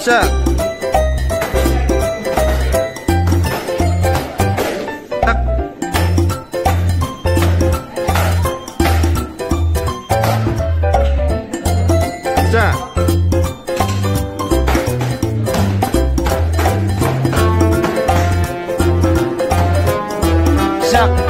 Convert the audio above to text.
pizza. Pizza.